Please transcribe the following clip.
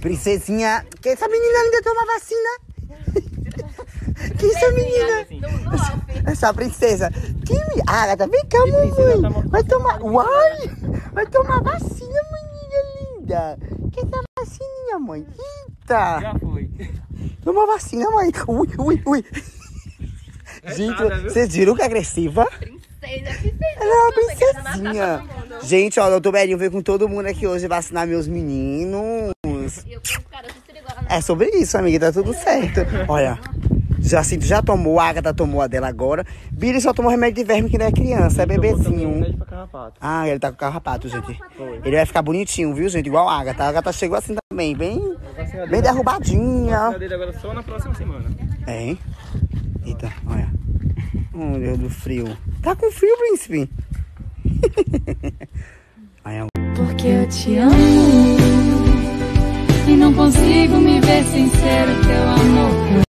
Princesinha, que essa menina ainda toma vacina? Que essa menina? Essa princesa. Que. Agatha, vem cá, mamãe. Vai tomar. Uai! Vai tomar vacina, menina linda. Que essa vacininha, mãe? Eita! Já foi. Toma vacina, mãe. Ui, ui, ui. Gente, nada, viu? vocês viram que é agressiva? Princesa, princesa. Ela é uma princesinha. Gente, ó, o doutor Berinho veio com todo mundo aqui hoje vacinar meus meninos. É sobre isso, amiga, tá tudo certo. Olha, Jacinto já tomou, a Agatha tomou a dela agora. Billy só tomou remédio de verme que não é criança, é bebezinho. Ah, ele tá com carrapato, gente. Ele vai ficar bonitinho, viu, gente? Igual a Agatha. A Agatha chegou assim também, bem, bem derrubadinha. Dele agora só na próxima semana. É, hein? Eita, olha. Oh, Deus do frio. Tá com frio, príncipe? Porque eu te amo não consigo me ver sincero.